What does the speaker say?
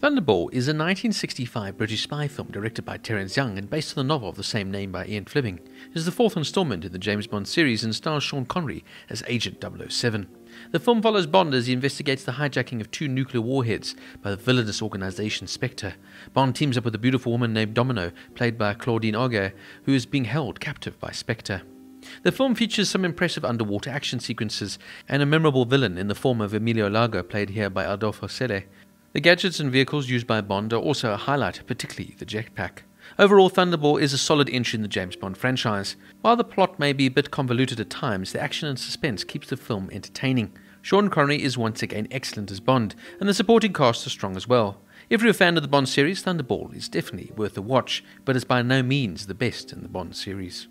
Thunderball is a 1965 British spy film directed by Terence Young and based on the novel of the same name by Ian Fleming. It is the fourth installment in the James Bond series and stars Sean Connery as Agent 007. The film follows Bond as he investigates the hijacking of two nuclear warheads by the villainous organization Spectre. Bond teams up with a beautiful woman named Domino, played by Claudine Auger, who is being held captive by Spectre. The film features some impressive underwater action sequences and a memorable villain in the form of Emilio Largo, played here by Adolfo Celi. The gadgets and vehicles used by Bond are also a highlight, particularly the jetpack. Overall, Thunderball is a solid entry in the James Bond franchise. While the plot may be a bit convoluted at times, the action and suspense keeps the film entertaining. Sean Connery is once again excellent as Bond, and the supporting cast are strong as well. If you're a fan of the Bond series, Thunderball is definitely worth a watch, but is by no means the best in the Bond series.